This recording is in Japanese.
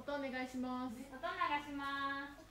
音お願いします。音流します。